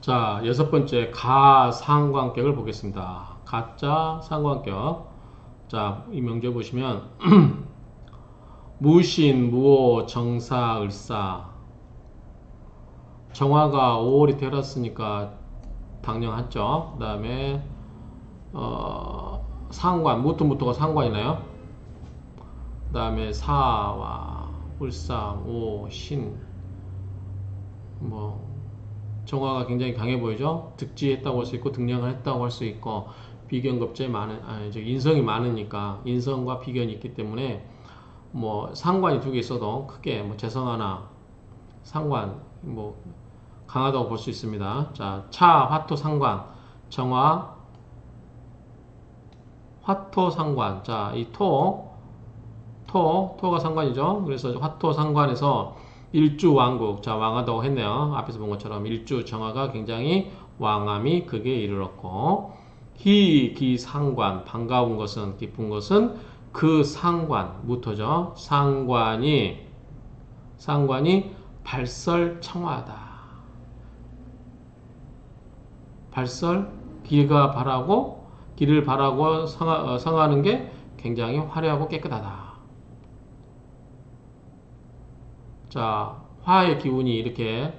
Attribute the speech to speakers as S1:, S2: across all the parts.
S1: 자, 여섯 번째 가상관격을 보겠습니다. 가짜 상관격. 자, 이 명제 보시면 무신, 무오, 정사, 을사. 정화가 5월이 태어났으니까 당연하죠. 그 다음에 어, 상관, 무토무토가 상관이나요? 그 다음에 사와 울사, 오, 신, 뭐 정화가 굉장히 강해 보이죠? 득지했다고 할 수 있고 등량을 했다고 할 수 있고 비견급제 많은 아니 저 인성이 많으니까 인성과 비견이 있기 때문에 뭐 상관이 두 개 있어도 크게 뭐 재성 하나 상관 뭐 강하다고 볼 수 있습니다. 자, 차, 화토, 상관, 정화, 화토, 상관. 자, 이 토, 토, 토가 상관이죠. 그래서 화토 상관에서 일주 왕국, 자, 왕하다고 했네요. 앞에서 본 것처럼 일주 정화가 굉장히 왕함이 극에 이르렀고, 희, 기, 상관, 반가운 것은, 기쁜 것은 그 상관, 무토죠. 상관이, 상관이 발설청하다. 발설, 길가 바라고, 길을 바라고 성하, 어, 성하는 게 굉장히 화려하고 깨끗하다. 자, 화의 기운이 이렇게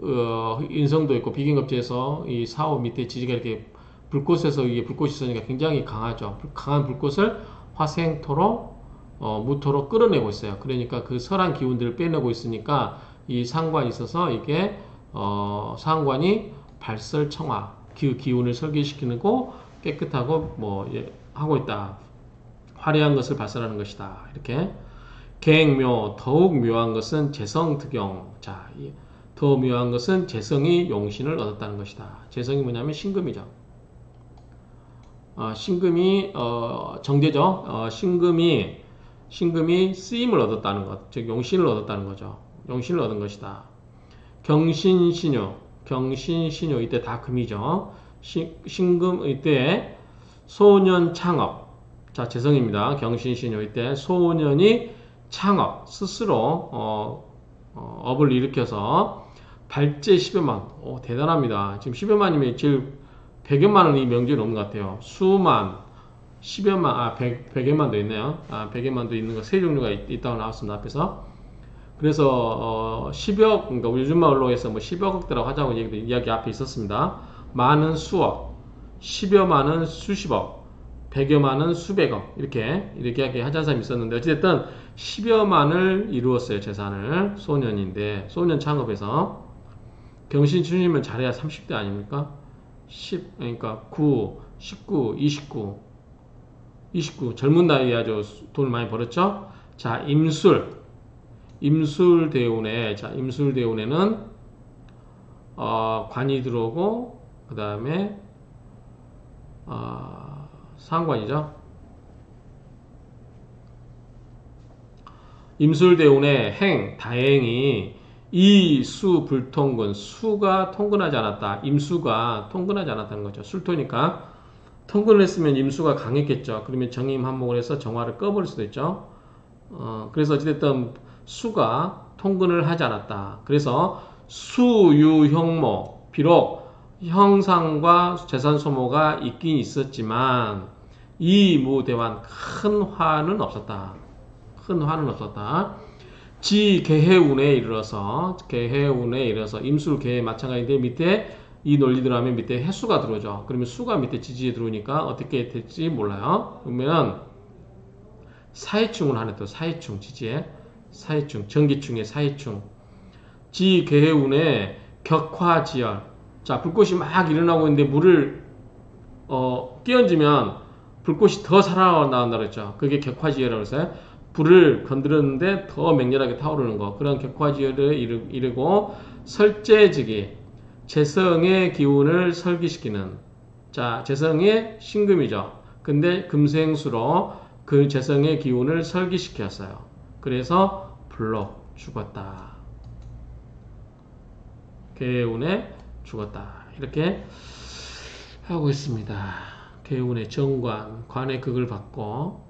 S1: 어, 인성도 있고 비긴급제에서 이 사오 밑에 지지가 이렇게 불꽃에서 이게 불꽃이 있으니까 굉장히 강하죠. 강한 불꽃을 화생토로 어, 무토로 끌어내고 있어요. 그러니까 그 설한 기운들을 빼내고 있으니까 이 상관이 있어서 이게 어, 상관이 발설청화 그 기운을 설계시키고 깨끗하고 뭐 예, 하고 있다. 화려한 것을 발설하는 것이다. 이렇게 갱묘 더욱 묘한 것은 재성특용. 자, 더 묘한 것은 재성이 용신을 얻었다는 것이다. 재성이 뭐냐면 신금이죠. 어, 신금이 어, 정제죠. 어, 신금이 신금이 쓰임을 얻었다는 것, 즉 용신을 얻었다는 거죠. 용신을 얻은 것이다. 경신신요, 경신신요 이때 다 금이죠. 신, 신금 이때 소년 창업, 자 재성입니다. 경신신요 이때 소년이 창업 스스로 어, 어, 업을 일으켜서 발제 10여만, 오, 대단합니다. 지금 10여만이면 제일 100여만 원이 명제에 넘는 것 같아요. 수만, 10여만, 아, 100, 100여만도 있네요. 아, 100여만도 있는 거 세 종류가 있, 다고 나왔습니다. 앞에서. 그래서, 어, 10억, 그러니까 요즘 말로 해서 뭐 10억대라고 하자고 얘기, 이야기 앞에 있었습니다. 많은 수억, 10여만은 수십억, 100여만은 수백억, 이렇게, 이렇게 하자는 사람이 있었는데, 어찌됐든 10여만을 이루었어요, 재산을. 소년인데, 소년 창업에서. 경신 주님은 잘해야 30대 아닙니까? 10, 그러니까 9, 19, 29, 29 젊은 나이에 아주 돈을 많이 벌었죠. 자 임술, 임술 대운에 자 임술 대운에는 어, 관이 들어오고 그 다음에 어, 상관이죠. 임술 대운에 행 다행히 이수 불통근 수가 통근하지 않았다. 임수가 통근하지 않았다는 거죠. 술토니까 통근을 했으면 임수가 강했겠죠. 그러면 정임 한목을 해서 정화를 꺼버릴 수도 있죠. 어, 그래서 어찌됐든 수가 통근을 하지 않았다. 그래서 수유형모 비록 형상과 재산 소모가 있긴 있었지만 이 무대환 큰 화는 없었다. 큰 화는 없었다. 지 개해운에 이르러서 개해운에 이르러서 임술 개해 마찬가지인데 밑에 이 논리대로 하면 밑에 해수가 들어오죠. 그러면 수가 밑에 지지에 들어오니까 어떻게 될지 몰라요. 그러면 사회충을 하네 또 사회충 지지에 사회충 전기충의 사회충 지 개해운에 격화지열 자 불꽃이 막 일어나고 있는데 물을 어, 끼얹으면 불꽃이 더 살아나온다 그랬죠. 그게 격화지열이라고 했어요. 불을 건드렸는데 더 맹렬하게 타오르는 거. 그런 격화지열에 이르고 설재지기 재성의 기운을 설기시키는. 자 재성의 신금이죠. 근데 금생수로 그 재성의 기운을 설기시켰어요. 그래서 불로 죽었다. 개운에 죽었다 이렇게 하고 있습니다 개운의 정관 관의 극을 받고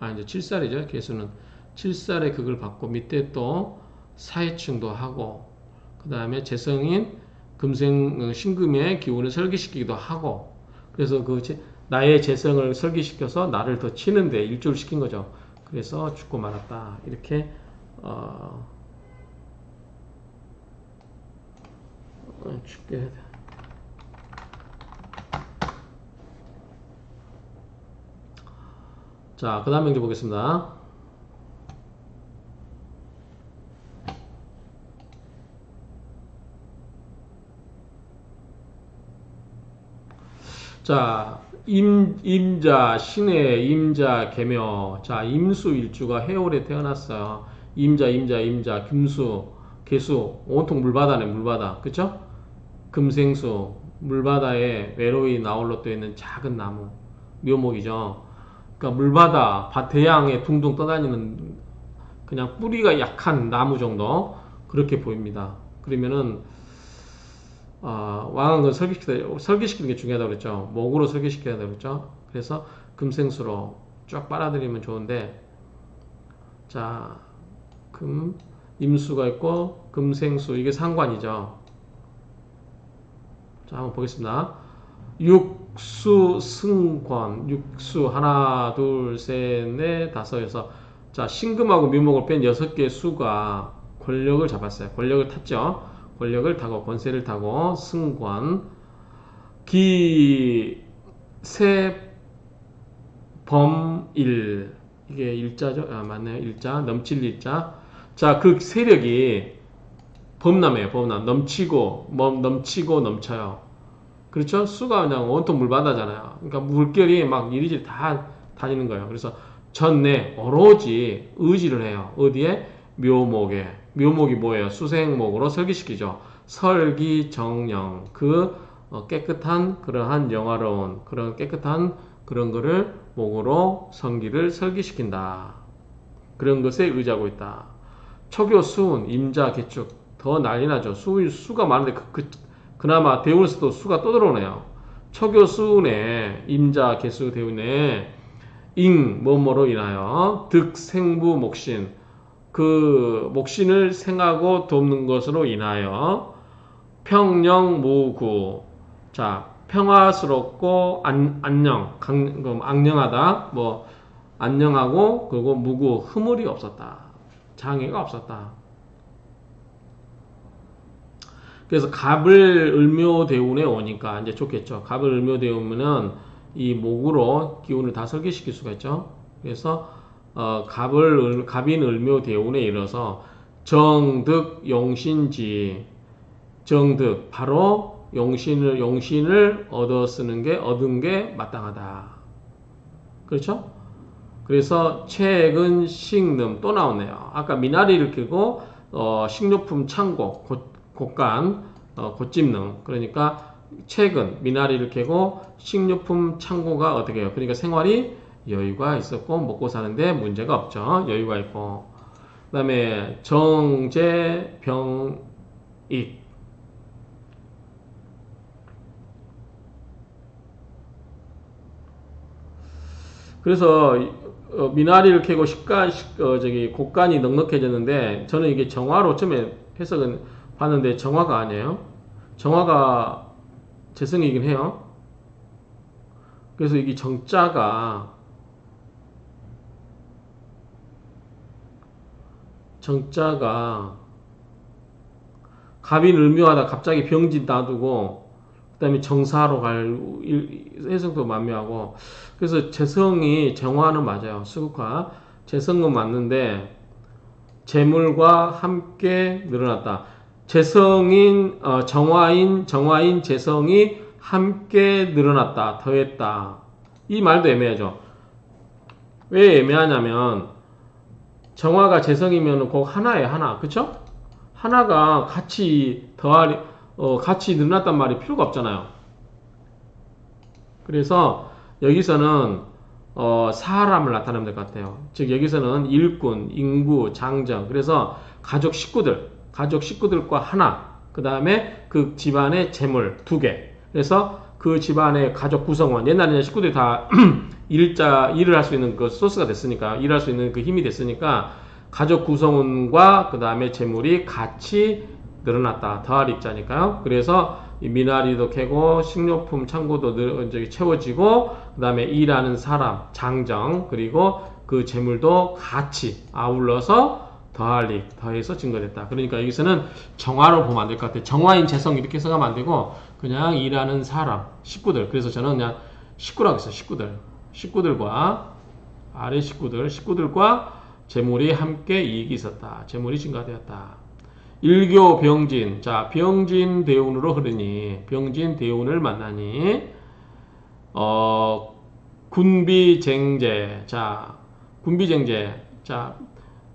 S1: 아, 이제 7살이죠. 개수는 7살의 극을 받고 밑에 또 사회층도 하고 그 다음에 재성인 금생 어, 신금의 기운을 설계시키기도 하고 그래서 그 제- 나의 재성을 설계시켜서 나를 더 치는데 일조를 시킨 거죠. 그래서 죽고 말았다. 이렇게 어, 어, 죽게 해야 돼. 자, 그 다음 명제 보겠습니다. 자, 임, 임자, 신의 임자, 개묘. 자, 임수 일주가 해올에 태어났어요. 임자, 임자, 임자, 금수, 개수, 온통 물바다네, 물바다. 그쵸? 금생수, 물바다에 외로이 나홀로 떠 있는 작은 나무, 묘목이죠. 그러니까 물바다, 바- 대양에 둥둥 떠다니는 그냥 뿌리가 약한 나무 정도 그렇게 보입니다. 그러면은 아, 왕은 설계시키는 게 중요하다고 그랬죠. 목으로 설계시켜야 그랬죠. 그래서 금생수로 쫙 빨아들이면 좋은데 자, 금, 임수가 있고 금생수 이게 상관이죠. 자, 한번 보겠습니다. 육수 승권 육수. 하나 둘셋넷 다섯 여섯. 자 신금하고 묘목을 뺀 여섯 개의 수가 권력을 잡았어요. 권력을 탔죠? 권력을 타고 권세를 타고 승권 기세범일. 이게 일자죠? 아 맞네요. 일자. 넘칠 일자. 자 그 세력이 범람이에요 범람 넘치고 뭐 넘치고 넘쳐요 그렇죠? 수가 그냥 온통 물바다잖아요. 그러니까 물결이 막 이리저리 다 다니는 거예요. 그래서 전내 오로지 의지를 해요. 어디에? 묘목에. 묘목이 뭐예요? 수생목으로 설계시키죠. 설기정령. 그 어, 깨끗한 그러한 영화로운 그런 깨끗한 그런 거를 목으로 성기를 설계시킨다. 그런 것에 의지하고 있다. 초교 수운 임자 개축 더 난리 나죠. 수 수가 많은데 그, 그 그 나마 대운에서도 수가 또 들어오네요. 초교 수운에 임자 개수 대운에 잉 뭐뭐로 인하여. 득 생부 목신. 그 목신을 생하고 돕는 것으로 인하여. 평령 무구. 자 평화스럽고 안, 안녕. 강, 그 안녕하다. 뭐 안녕하고 그리고 무구. 흐물이 없었다. 장애가 없었다 그래서 갑을 을묘 대운에 오니까 이제 좋겠죠. 갑을 을묘 대운은 이 목으로 기운을 다 설계시킬 수가 있죠. 그래서 어, 갑을 을, 갑인 을묘 대운에 이르러서 정득 용신지 정득 바로 용신을 용신을 얻어 쓰는 게 얻은 게 마땅하다. 그렇죠? 그래서 최근 식름 또 나오네요. 아까 미나리를 켜고 어, 식료품 창고 곧 곡간, 어, 곧집능. 그러니까 최근 미나리를 캐고 식료품 창고가 어떻게 해요? 그러니까 생활이 여유가 있었고 먹고 사는데 문제가 없죠. 여유가 있고. 그 다음에 정제, 병, 익. 그래서 어, 미나리를 캐고 식간, 식, 어, 저기 곡간이 넉넉해졌는데 저는 이게 정화로 처음에 해석은 봤는데 정화가 아니에요. 정화가 재성이긴 해요. 그래서 이게 정자가 정자가 갑인 을묘하다 갑자기 병진 놔두고 그 다음에 정사로 갈 해석도 만묘하고 그래서 재성이 정화는 맞아요. 수국화 재성은 맞는데 재물과 함께 늘어났다. 재성인 어, 정화인 정화인 재성이 함께 늘어났다 더했다. 이 말도 애매하죠. 왜 애매하냐면 정화가 재성이면 꼭 하나에 하나. 그쵸? 하나가 같이 더하리 어, 같이 늘어났단 말이 필요가 없잖아요. 그래서 여기서는 어, 사람을 나타내면 될 것 같아요. 즉 여기서는 일꾼 인구 장정. 그래서 가족 식구들 가족 식구들과 하나, 그 다음에 그 집안의 재물 두 개. 그래서 그 집안의 가족 구성원, 옛날에는 식구들이 다 일자, 일을 할 수 있는 그 소스가 됐으니까, 일할 수 있는 그 힘이 됐으니까, 가족 구성원과 그 다음에 재물이 같이 늘어났다. 더할 입자니까요. 그래서 이 미나리도 캐고 식료품 창고도 늘, 저기 채워지고 그 다음에 일하는 사람, 장정 그리고 그 재물도 같이 아울러서 더할 일, 더해서 증거됐다. 그러니까 여기서는 정화로 보면 안 될 것 같아요. 정화인 재성 이렇게 생각하면 안 되고 그냥 일하는 사람, 식구들. 그래서 저는 그냥 식구라고 했어요. 식구들. 식구들과 아래 식구들, 식구들과 재물이 함께 이익이 있었다. 재물이 증가되었다. 일교 병진. 자, 병진 대운으로 흐르니 병진 대운을 만나니 어 군비쟁제. 자, 군비쟁제. 자,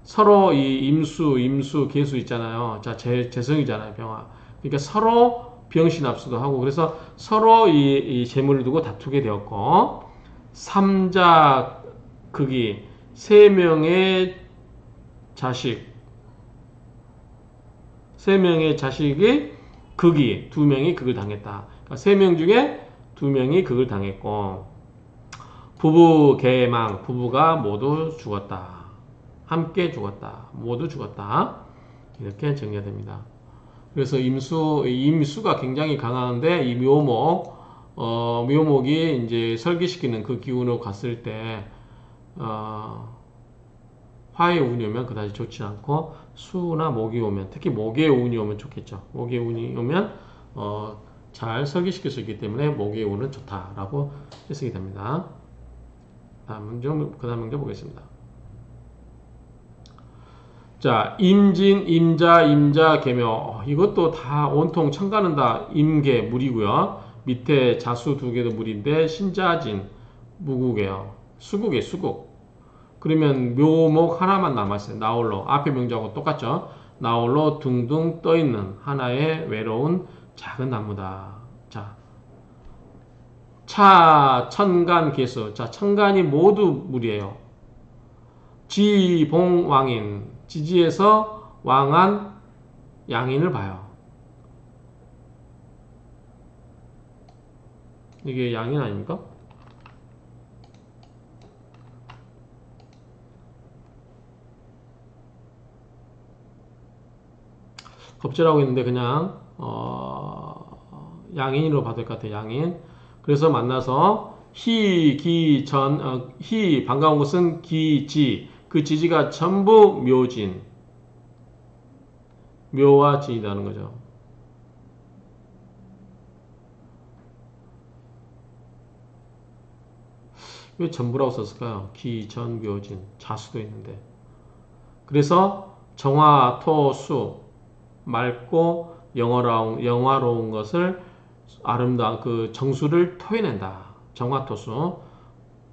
S1: 서로 이 임수, 임수, 개수 있잖아요. 자, 재, 재성이잖아요, 병화. 그러니까 서로 병신 합수도 하고, 그래서 서로 이, 이 재물을 두고 다투게 되었고, 삼자 극이 세 명의 자식, 세 명의 자식이 극이 두 명이 극을 당했다. 그러니까 세 명 중에 두 명이 극을 당했고, 부부 개망, 부부가 모두 죽었다. 함께 죽었다. 모두 죽었다. 이렇게 정리가 됩니다. 그래서 임수, 임수가 굉장히 강한데 이 묘목, 어, 묘목이 이제 설계시키는 그 기운으로 갔을 때, 어, 화의 운이 오면 그다지 좋지 않고 수나 목이 오면 특히 목의 운이 오면 좋겠죠. 목의 운이 오면 어, 잘 설계시킬 수 있기 때문에 목의 운은 좋다라고 해석이 됩니다. 다음 문제, 그 다음 문제 보겠습니다. 자, 임진, 임자, 임자, 개묘. 어, 이것도 다 온통 청가는 다 임계, 물이고요. 밑에 자수 두 개도 물인데 신자진, 무국이에요. 수국이에요, 수국. 그러면 묘목 하나만 남았어요. 나홀로. 앞에 명자하고 똑같죠? 나홀로 둥둥 떠있는 하나의 외로운 작은 나무다. 자, 차, 천간, 개수. 자, 천간이 모두 물이에요. 지봉왕인. 지지에서 왕한 양인을 봐요. 이게 양인 아닙니까? 겁제라고 있는데 그냥 어, 양인으로 봐도 될 것 같아요. 양인. 그래서 만나서 희, 기, 전, 어, 희 반가운 것은 기, 지. 그 지지가 전부 묘진. 묘와 진이라는 거죠. 왜 전부라고 썼을까요? 기, 전, 묘 진. 자수도 있는데. 그래서 정화, 토, 수. 맑고 영화로운, 영화로운 것을 아름다운 그 정수를 토해낸다. 정화 토 수.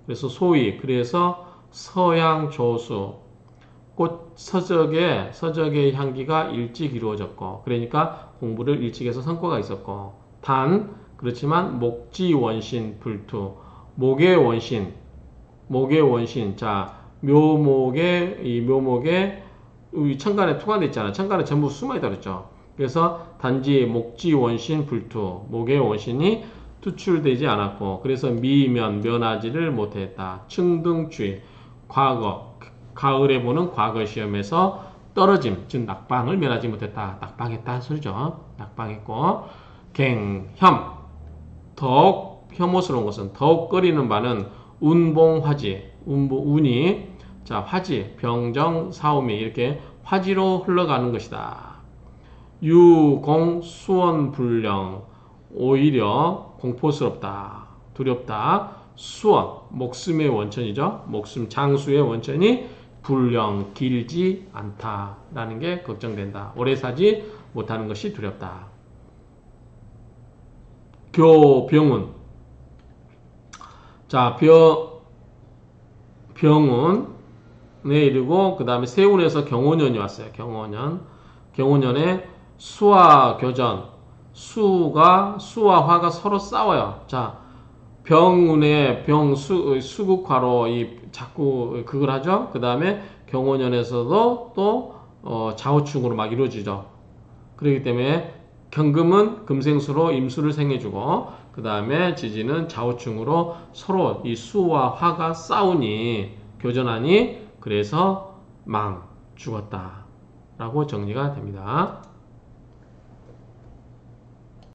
S1: 그래서 소위 그래서 서양 조수 꽃 서적의 서적의 향기가 일찍 이루어졌고 그러니까 공부를 일찍 해서 성과가 있었고 단 그렇지만 목지 원신 불투 목의 원신 목의 원신 자 묘목의 이 묘목의 이 천간에 투가 됐잖아. 천간에 전부 수만 있다 그랬죠. 그래서 단지 목지 원신 불투, 목의 원신이 투출되지 않았고, 그래서 미면, 면하지를 못했다. 충등주의, 과거, 가을에 보는 과거 시험에서 떨어짐, 즉 낙방을 면하지 못했다. 낙방했다 소리죠. 낙방했고, 갱, 혐, 더욱 혐오스러운 것은 더욱 꺼리는 바는 운봉화지, 운보, 운이 자, 화지, 병정, 사오미 이렇게 화지로 흘러가는 것이다. 유공, 수원, 불령 오히려 공포스럽다. 두렵다. 수원, 목숨의 원천이죠. 목숨 장수의 원천이 불령, 길지 않다라는 게 걱정된다. 오래 사지 못하는 것이 두렵다. 교병운 자, 병, 병운 네, 이르고 그 다음에 세운에서 경호년이 왔어요. 경호년. 경호년에 수와 교전. 수가 수와 화가 서로 싸워요. 자, 병운의 병수 수국화로 이 자꾸 그걸 하죠. 그 다음에 경호년에서도 또 어, 좌우충으로 막 이루어지죠. 그렇기 때문에 경금은 금생수로 임수를 생해주고 그 다음에 지지는 좌우충으로 서로 이 수와 화가 싸우니 교전하니 그래서 망 죽었다 라고 정리가 됩니다.